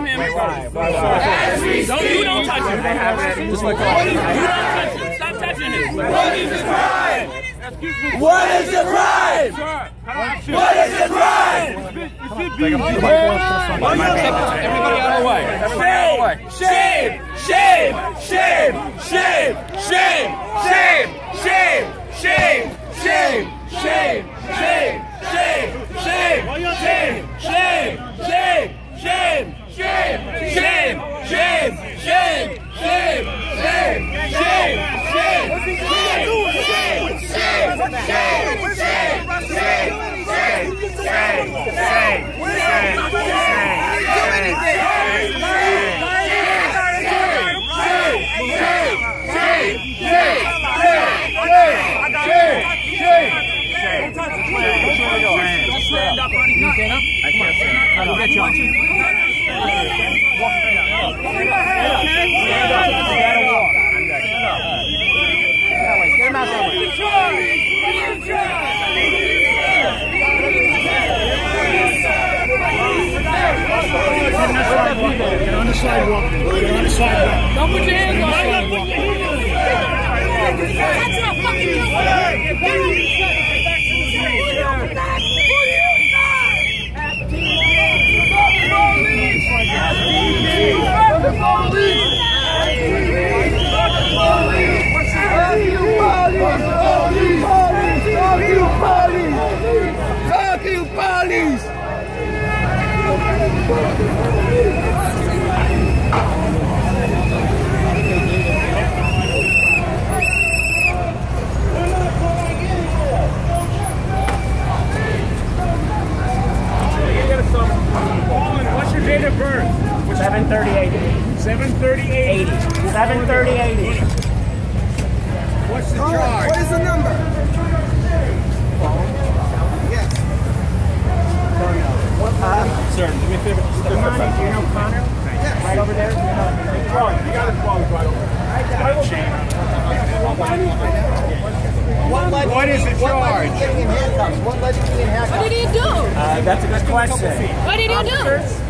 from him. Why? Why? Why? Don't you don't touch him. I have it. Just like You don't touch him. Stop touching him. What is the crime? What is the crime? What is the crime? Everybody out of the way. Shame! Shame! Shame! Shame! Shame! Shame! Shame! Shame! Shame! Shame! Shame! Shame! Shame! Shame! Shame! Shame! Shame! Shame! Shame! Shame! Shame! Shame! Shame! Shame! Shame! Shame! Shame! Shame! Shame! Shame! Shame! Stand up. I can't stand up. I don't get on sidewalk. Don't put your hands on him. That's not fucking Fuck you, police! What's your date of birth? 730 730 80. 730 What's the charge? What is the number? Yes. Sir, do me a favor. Step Connor, do you know Connor? Right over there? You got his phone right over What led What you- is the What led charge? you getting in handcuffs? What led you to be in What did he do? Uh, that's a good question. What did he do?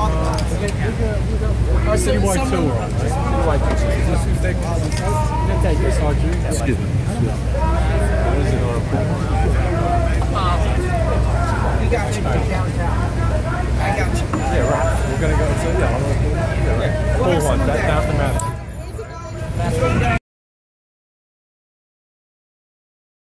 Our citywide tour, right? Citywide tour. Is this who's taking this? This RG? Excuse me. What is it, or We got you downtown. I got you. Yeah, right. We're gonna go. So yeah, I'll- yeah, right. Full one.